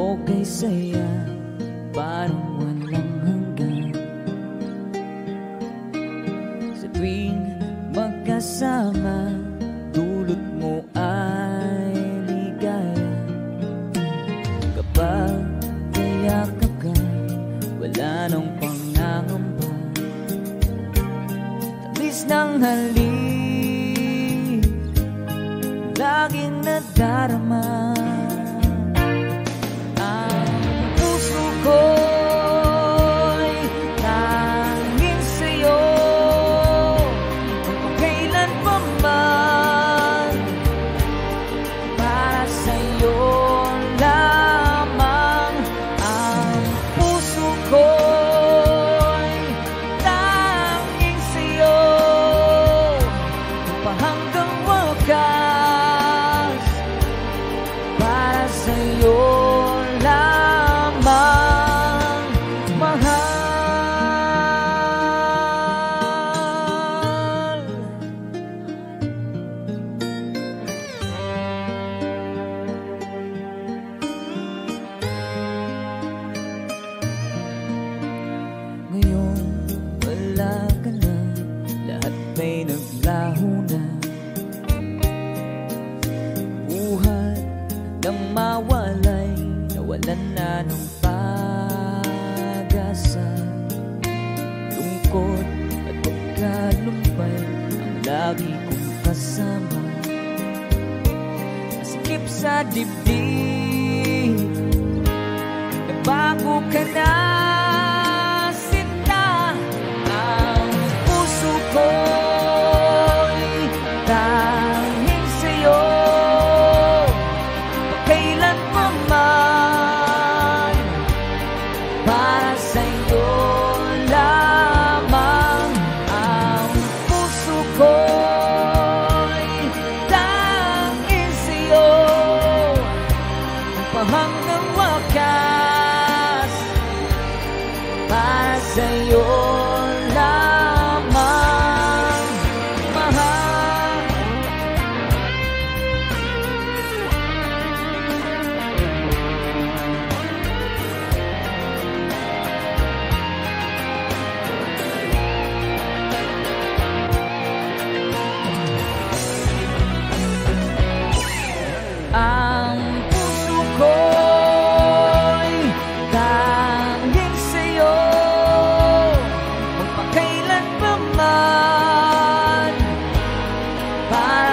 okay saya Parang walang hanggan. Sa tuwing magkasama Dulot mo ay ligaya. Kapag kayakap ka Wala nang pangangamba Tamis ng halik Laging nadarama may naglaho na. Buhat ng mawalay Nawalan na ng pag-asa. Lungkot at pagkalumpay Ang lagi kong kasama. Masikip sa dibdib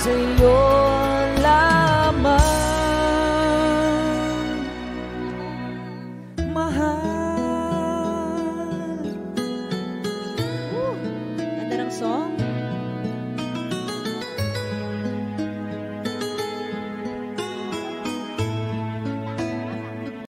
sa'yo lamang. Mahal